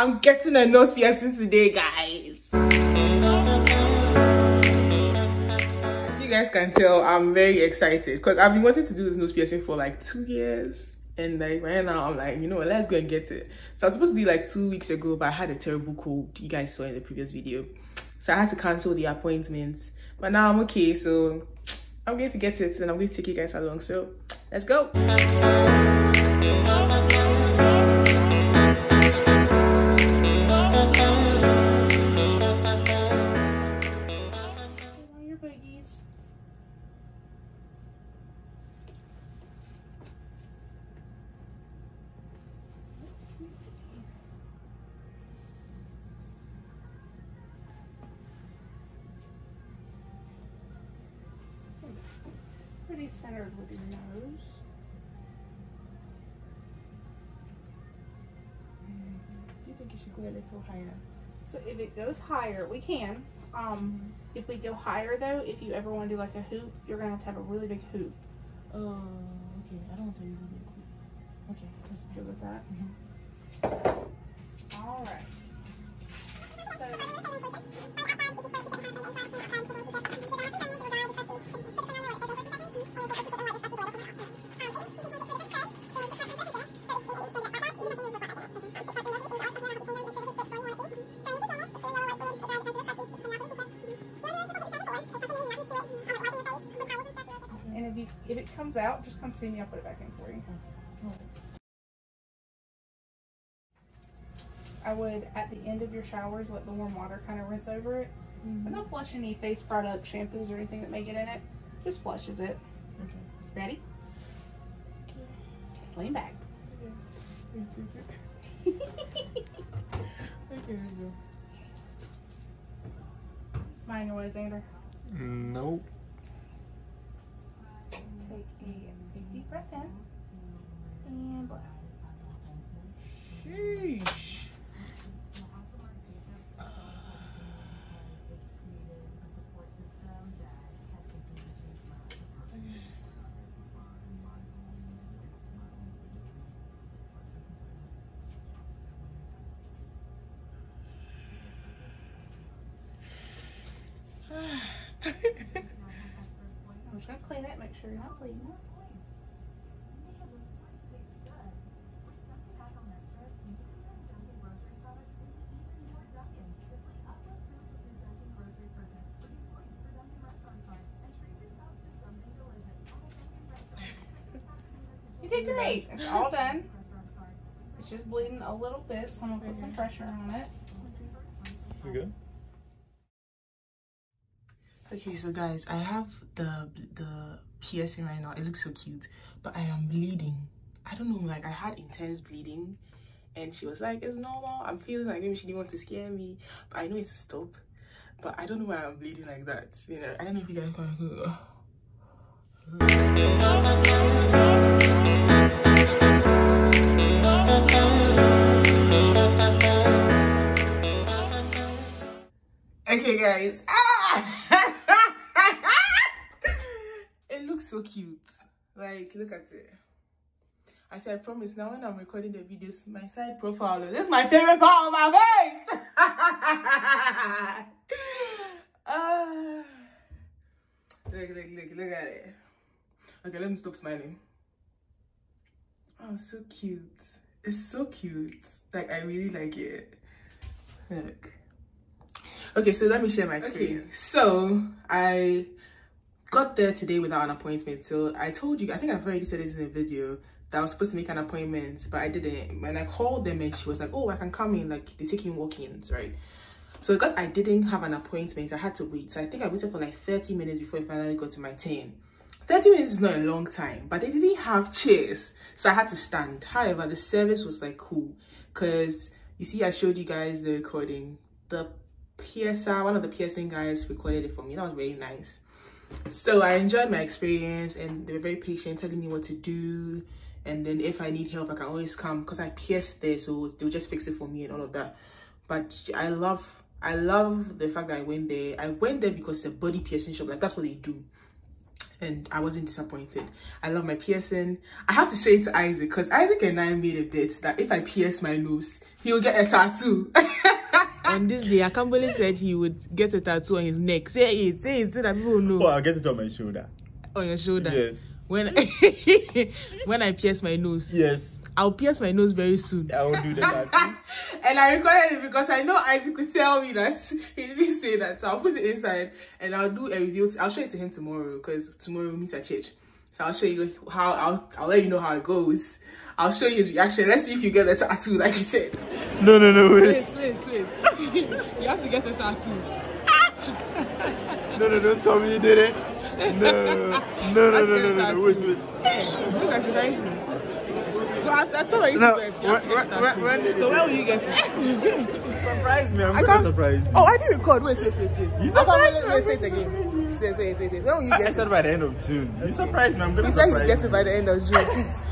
I'm getting a nose piercing today, guys. As you guys can tell, I'm very excited because I've been wanting to do this nose piercing for like two years. And like right now, I'm like, you know, let's go and get it. So I was supposed to be like two weeks ago, but I had a terrible cold. You guys saw in the previous video, so I had to cancel the appointment. But now I'm okay, so I'm going to get it, and I'm going to take you guys along. So let's go. Pretty centered with your nose. Do you think it should go a little higher? So if it goes higher, we can. Um, if we go higher though, if you ever want to do like a hoop, you're gonna have to have a really big hoop. Oh, okay. I don't want to use it. Okay, let's Good with that. Mhm. All right. So if it comes out, just come see me. I'll put it back in for you. I would at the end of your showers let the warm water kind of rinse over it. Mm-hmm. But don't flush any face product, shampoos, or anything that may get in it. Just flushes it. Okay. Ready? Lean back. Okay, here we go. Mind your way, Xander. Nope. Take a deep breath in and blow. Sheesh. I'm just gonna clean it, make sure you're not bleeding. You did great. It's all done. It's just bleeding a little bit, so I'm gonna put some pressure on it. You good? Okay, so guys, I have the the piercing right now. It looks so cute, but I am bleeding. I don't know, like I had intense bleeding, and she was like, "It's normal." I'm feeling like maybe she didn't want to scare me, but I know it's a stop. But I don't know why I'm bleeding like that. You know, I don't know if you guys can. Okay, guys. Ah! So cute. Like, look at it. I said, I promise now when I'm recording the videos, my side profile, this is my favorite part of my face. Ah. look, look, look, look at it. Okay, let me stop smiling. Oh, so cute. It's so cute. Like, I really like it. Look. Okay, so let me share my experience. Okay, so I got there today without an appointment. So I told you, I think I've already said this in a video, that I was supposed to make an appointment, but I didn't. When I called them and she was like, oh, I can come in, like they're taking walk-ins, right? So because I didn't have an appointment, I had to wait. So I think I waited for like 30 minutes before I finally got to my turn. 30 minutes is not a long time, but they didn't have chairs. So I had to stand. However, the service was like cool. Because you see, I showed you guys the recording. The piercer, one of the piercing guys recorded it for me. That was really nice. So I enjoyed my experience and they were very patient, telling me what to do. And then if I need help, I can always come because I pierced there. So they'll just fix it for me and all of that. But I love, I love the fact that I went there. I went there because it's a body piercing shop. Like that's what they do. and I wasn't disappointed. I love my piercing. I have to show it to Isaac because Isaac and I made a bet that if I pierce my nose, he will get a tattoo. and this day, Akambole said he would get a tattoo on his neck. Say it, say it, so that people know. Oh, I'll get it on my shoulder. On your shoulder? Yes. When when I pierce my nose. Yes. I'll pierce my nose very soon. I will do tattoo. and I recorded it because I know Isaac could tell me that he didn't say that. So I'll put it inside and I'll do a review. I'll show it to him tomorrow because tomorrow we meet at church. So I'll show you how I'll I'll let you know how it goes. I'll show you his reaction. Let's see if you get the tattoo, like you said. No, no, no, wait. Wait, wait, wait. you have to get a tattoo. no, no, don't tell me you did it. No, no, no, no, no, no, no, wait, wait. Look at the it, so I, I told you no, to get when, when, when did So where will you get it? surprise me? I'm I gonna surprise Oh, I didn't record. Wait, wait, wait, wait. You I can't surprised wait, me, wait, I'm say it gonna again. Say, say it, wait, wait. When will you I get said it? by the end of June. You surprised me. I'm He said surprise he gets it by the end of June.